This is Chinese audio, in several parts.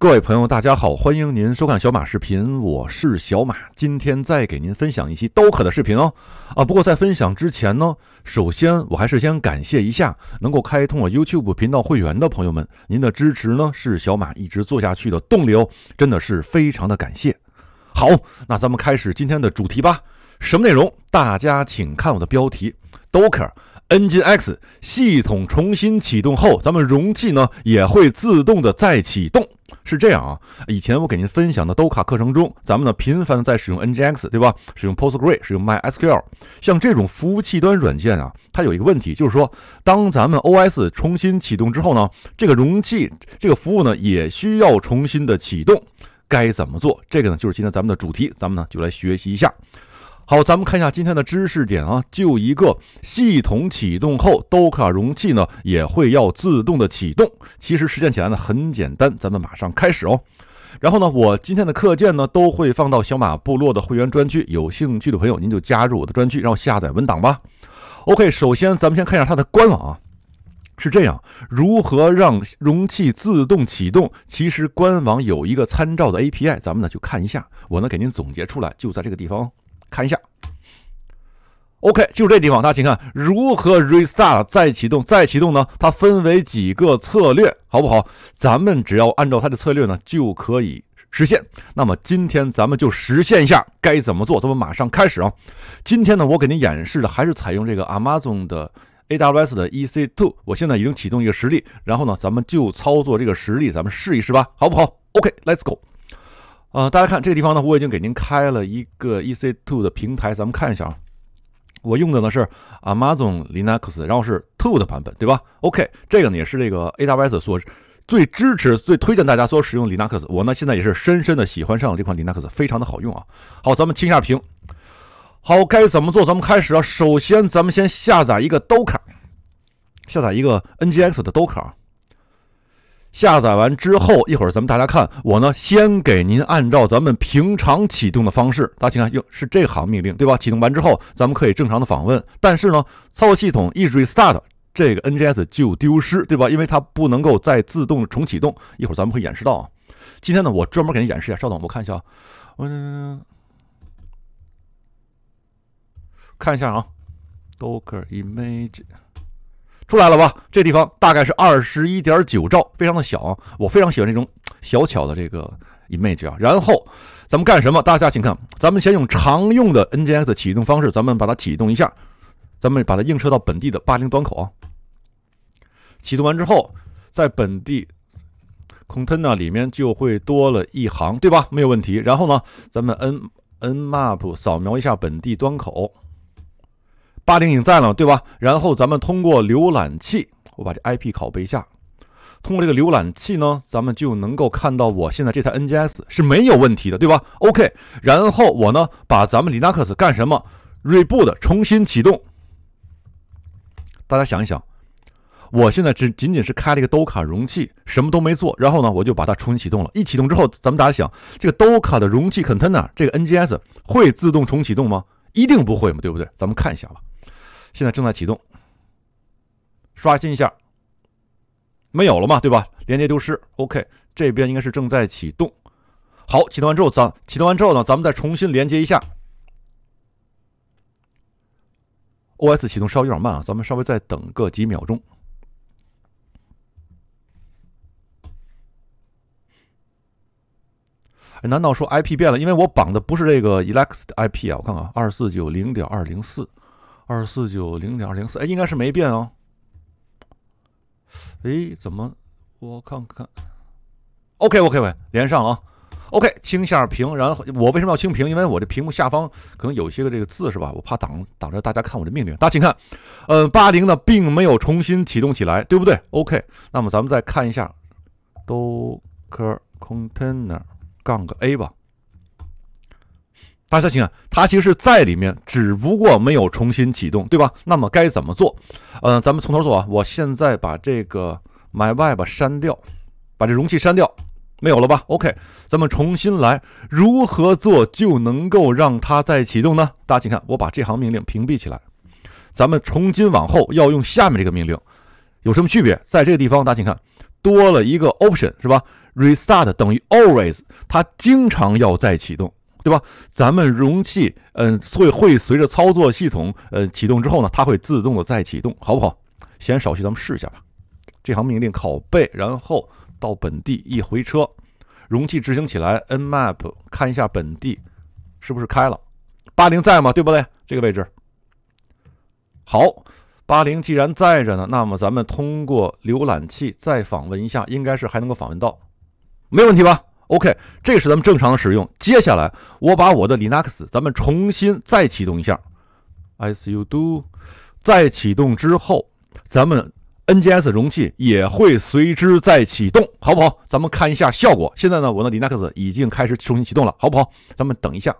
各位朋友，大家好，欢迎您收看小马视频，我是小马。今天再给您分享一期 Docker 的视频哦。啊，不过在分享之前呢，首先我还是先感谢一下能够开通我 YouTube 频道会员的朋友们，您的支持呢是小马一直做下去的动力哦，真的是非常的感谢。好，那咱们开始今天的主题吧。什么内容？大家请看我的标题：Docker NGX 系统重新启动后，咱们容器呢也会自动的再启动。是这样啊，以前我给您分享的 Doka 课程中，咱们呢频繁的在使用 NGX，对吧？使用 Postgre，使用 MySQL，像这种服务器端软件啊，它有一个问题，就是说，当咱们 OS 重新启动之后呢，这个容器这个服务呢也需要重新的启动，该怎么做？这个呢就是今天咱们的主题，咱们呢就来学习一下。好，咱们看一下今天的知识点啊，就一个系统启动后，Docker 容器呢也会要自动的启动。其实实现起来呢很简单，咱们马上开始哦。然后呢，我今天的课件呢都会放到小马部落的会员专区，有兴趣的朋友您就加入我的专区，然后下载文档吧。OK，首先咱们先看一下它的官网啊，是这样，如何让容器自动启动？其实官网有一个参照的 API，咱们呢就看一下，我呢给您总结出来，就在这个地方。看一下，OK，就是这地方，大家请看如何 restart 再启动，再启动呢？它分为几个策略，好不好？咱们只要按照它的策略呢，就可以实现。那么今天咱们就实现一下，该怎么做？咱们马上开始啊！今天呢，我给您演示的还是采用这个 Amazon 的 AWS 的 EC2，我现在已经启动一个实例，然后呢，咱们就操作这个实例，咱们试一试吧，好不好？OK，Let's go。呃，大家看这个地方呢，我已经给您开了一个 EC2 的平台，咱们看一下啊。我用的呢是 Amazon Linux，然后是 Two 的版本，对吧？OK，这个呢也是这个 AWS 所最支持、最推荐大家所使用 Linux。我呢现在也是深深的喜欢上了这款 Linux，非常的好用啊。好，咱们清一下屏。好，该怎么做？咱们开始啊。首先，咱们先下载一个 Docker，下载一个 NGX 的 Docker。下载完之后，一会儿咱们大家看，我呢先给您按照咱们平常启动的方式，大家请看，用是这行命令，对吧？启动完之后，咱们可以正常的访问，但是呢，操作系统一 restart，这个 NGS 就丢失，对吧？因为它不能够再自动重启动。一会儿咱们会演示到啊。今天呢，我专门给您演示一下，稍等，我看一下啊，嗯，看一下啊，Docker image。出来了吧？这地方大概是二十一点九兆，非常的小啊。我非常喜欢这种小巧的这个 image 啊。然后咱们干什么？大家请看，咱们先用常用的 nginx 启动方式，咱们把它启动一下。咱们把它映射到本地的八零端口啊。启动完之后，在本地 container 里面就会多了一行，对吧？没有问题。然后呢，咱们 n nmap 扫描一下本地端口。八零已经在了，对吧？然后咱们通过浏览器，我把这 IP 拷贝一下。通过这个浏览器呢，咱们就能够看到我现在这台 NGS 是没有问题的，对吧？OK。然后我呢，把咱们 Linux 干什么？Reboot 重新启动。大家想一想，我现在只仅仅是开了一个 Docker 容器，什么都没做，然后呢，我就把它重新启动了。一启动之后，咱们大家想，这个 Docker 的容器 container 这个 NGS 会自动重启动吗？一定不会嘛，对不对？咱们看一下吧。现在正在启动，刷新一下，没有了嘛，对吧？连接丢失。OK，这边应该是正在启动。好，启动完之后，咱启动完之后呢，咱们再重新连接一下。OS 启动稍微有点慢啊，咱们稍微再等个几秒钟。哎，难道说 IP 变了？因为我绑的不是这个 Elex 的 IP 啊，我看看，二四九零点二零四。二四九零点二零四，哎，应该是没变哦。哎，怎么？我看看。OK，OK，OK，连上啊。OK，清下屏，然后我为什么要清屏？因为我这屏幕下方可能有些个这个字是吧？我怕挡挡着大家看我这命令。大家请看，呃，八零呢并没有重新启动起来，对不对？OK，那么咱们再看一下，Docker Container 杠个 A 吧。大家请看，它其实是在里面，只不过没有重新启动，对吧？那么该怎么做？嗯，咱们从头做啊。我现在把这个 MyWeb 删掉，把这容器删掉，没有了吧？OK，咱们重新来，如何做就能够让它再启动呢？大家请看，我把这行命令屏蔽起来，咱们从今往后要用下面这个命令，有什么区别？在这个地方，大家请看多了一个 option 是吧？restart 等于 always，它经常要再启动，对吧？咱们容器，嗯，会会随着操作系统，呃，启动之后呢，它会自动的再启动，好不好？先少许，咱们试一下吧。这行命令拷贝，然后到本地一回车，容器执行起来，nmap 看一下本地是不是开了，八零在吗？对不对？这个位置。好，八零既然在着呢，那么咱们通过浏览器再访问一下，应该是还能够访问到，没有问题吧？OK，这是咱们正常的使用。接下来我把我的 Linux 咱们重新再启动一下 As you do，再启动之后。咱们 NGS 容器也会随之再启动，好不好？咱们看一下效果。现在呢，我的 Linux 已经开始重新启动了，好不好？咱们等一下。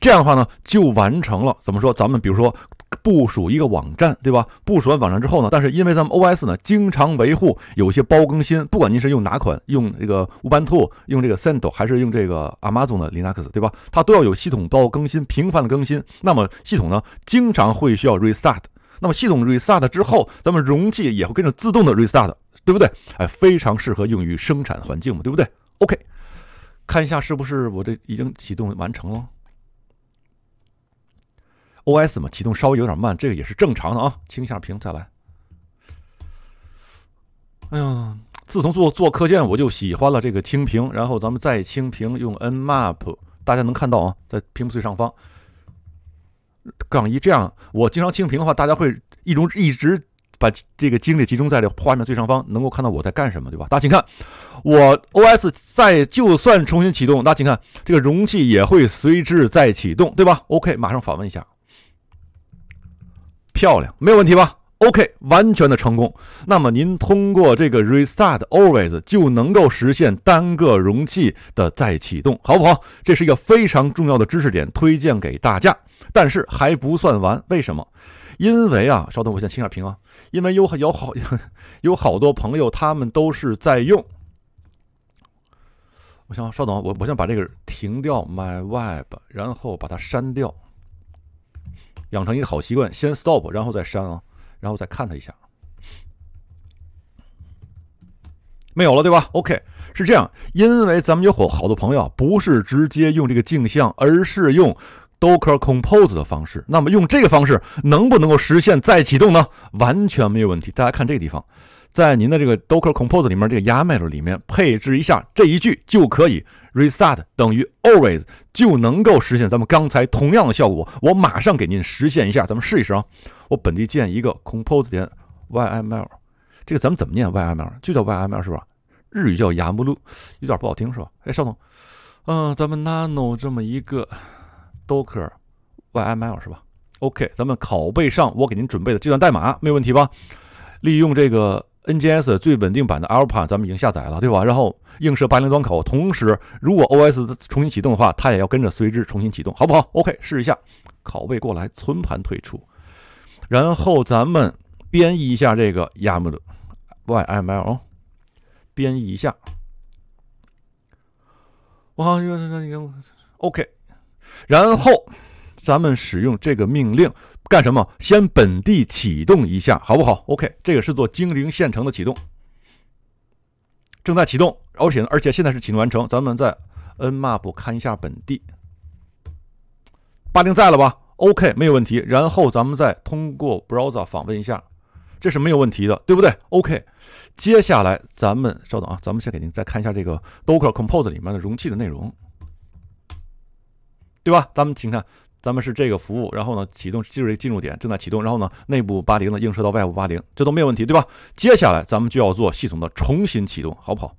这样的话呢，就完成了。怎么说？咱们比如说部署一个网站，对吧？部署完网站之后呢，但是因为咱们 OS 呢经常维护有些包更新，不管您是用哪款，用这个 Ubuntu，用这个 CentOS，还是用这个 Amazon 的 Linux，对吧？它都要有系统包更新，频繁的更新。那么系统呢，经常会需要 restart。那么系统 restart 之后，咱们容器也会跟着自动的 restart，对不对？哎，非常适合用于生产环境嘛，对不对？OK，看一下是不是我这已经启动完成了。OS 嘛，启动稍微有点慢，这个也是正常的啊。清一下屏再来。哎呀，自从做做课件，我就喜欢了这个清屏。然后咱们再清屏，用 nmap，大家能看到啊，在屏幕最上方。杠一这样，我经常清屏的话，大家会一种一直把这个精力集中在这画面最上方，能够看到我在干什么，对吧？大家请看，我 OS 再就算重新启动，大家请看，这个容器也会随之再启动，对吧？OK，马上访问一下，漂亮，没有问题吧？OK，完全的成功。那么您通过这个 Restart Always 就能够实现单个容器的再启动，好不好？这是一个非常重要的知识点，推荐给大家。但是还不算完，为什么？因为啊，稍等，我先清下屏啊。因为有有好有好多朋友，他们都是在用。我想稍等，我我先把这个停掉，My Web，然后把它删掉，养成一个好习惯，先 Stop，然后再删啊，然后再看它一下，没有了，对吧？OK，是这样，因为咱们有好好多朋友不是直接用这个镜像，而是用。Docker Compose 的方式，那么用这个方式能不能够实现再启动呢？完全没有问题。大家看这个地方，在您的这个 Docker Compose 里面这个 YAML 里面配置一下这一句就可以，Reset 等于 Always 就能够实现咱们刚才同样的效果。我马上给您实现一下，咱们试一试啊。我本地建一个 Compose 点 YML，这个咱们怎么念 YML？就叫 YML 是吧？日语叫 YAML，有点不好听是吧？哎，稍等，嗯，咱们 Nano 这么一个。Docker YML 是吧？OK，咱们拷贝上我给您准备的这段代码，没问题吧？利用这个 NGS 最稳定版的 Alpha，咱们已经下载了，对吧？然后映射八零端口，同时如果 OS 重新启动的话，它也要跟着随之重新启动，好不好？OK，试一下，拷贝过来，存盘退出，然后咱们编译一下这个 YAML YML，编译一下。哇，这个这个 OK。然后，咱们使用这个命令干什么？先本地启动一下，好不好？OK，这个是做精灵线程的启动，正在启动，而且而且现在是启动完成。咱们在 nmap 看一下本地，八零在了吧？OK，没有问题。然后咱们再通过 browser 访问一下，这是没有问题的，对不对？OK，接下来咱们稍等啊，咱们先给您再看一下这个 Docker Compose 里面的容器的内容。对吧？咱们请看，咱们是这个服务，然后呢，启动进入进入点正在启动，然后呢，内部八零呢映射到外部八零，这都没有问题，对吧？接下来咱们就要做系统的重新启动，好不好？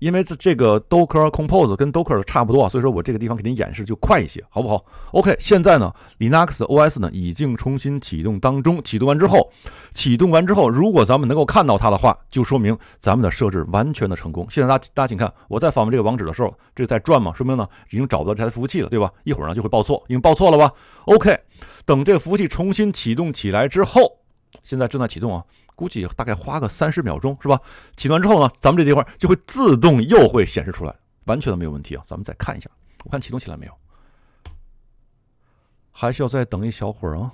因为这这个 Docker Compose 跟 Docker 差不多啊，所以说我这个地方给您演示就快一些，好不好？OK，现在呢，Linux OS 呢已经重新启动当中，启动完之后，启动完之后，如果咱们能够看到它的话，就说明咱们的设置完全的成功。现在大家大家请看，我在访问这个网址的时候，这在转嘛，说明呢已经找不到这台服务器了，对吧？一会儿呢就会报错，因为报错了吧？OK，等这个服务器重新启动起来之后，现在正在启动啊。估计大概花个三十秒钟，是吧？启动完之后呢，咱们这地方就会自动又会显示出来，完全的没有问题啊。咱们再看一下，我看启动起来没有？还需要再等一小会儿啊。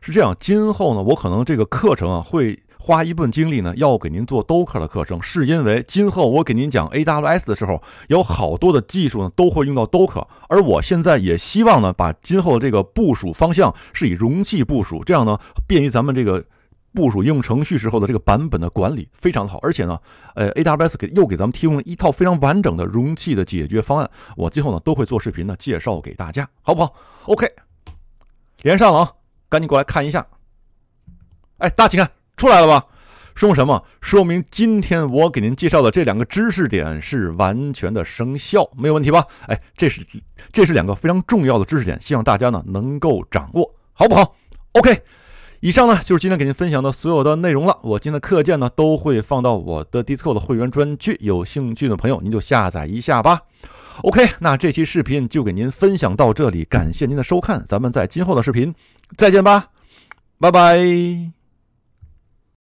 是这样，今后呢，我可能这个课程啊会。花一部分精力呢，要给您做 Docker 的课程，是因为今后我给您讲 AWS 的时候，有好多的技术呢都会用到 Docker，而我现在也希望呢，把今后这个部署方向是以容器部署，这样呢，便于咱们这个部署应用程序时候的这个版本的管理非常的好，而且呢，呃，AWS 给又给咱们提供了一套非常完整的容器的解决方案，我今后呢都会做视频呢介绍给大家，好不好？OK，连上了啊，赶紧过来看一下，哎，大家请看。出来了吧？说明什么？说明今天我给您介绍的这两个知识点是完全的生效，没有问题吧？哎，这是这是两个非常重要的知识点，希望大家呢能够掌握，好不好？OK，以上呢就是今天给您分享的所有的内容了。我今天的课件呢都会放到我的 Discord 的会员专区，有兴趣的朋友您就下载一下吧。OK，那这期视频就给您分享到这里，感谢您的收看，咱们在今后的视频再见吧，拜拜。